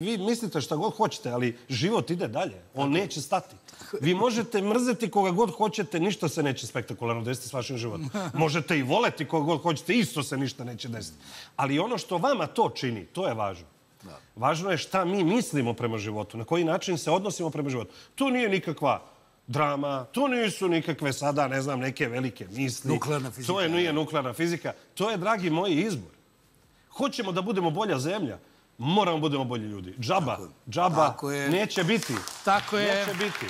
Vi mislite šta god hoćete, ali život ide dalje. On neće stati. Vi možete mrzeti koga god hoćete, ništa se neće spektakularno desiti s vašim životom. Možete i voleti koga god hoćete, isto se ništa neće desiti. Ali ono što vama to čini, to je važno. Važno je šta mi mislimo prema životu, na koji način se odnosimo prema životu. To nije nikakva drama, to nisu nikakve sada, ne znam, neke velike misli. Nuklearna fizika, To je, nije nuklearna fizika. To je, dragi moji, izbor. Hoćemo da budemo bolja zemlja, moramo budemo bolji ljudi. Džaba, džaba Tako je. neće biti. Tako je. Neće biti.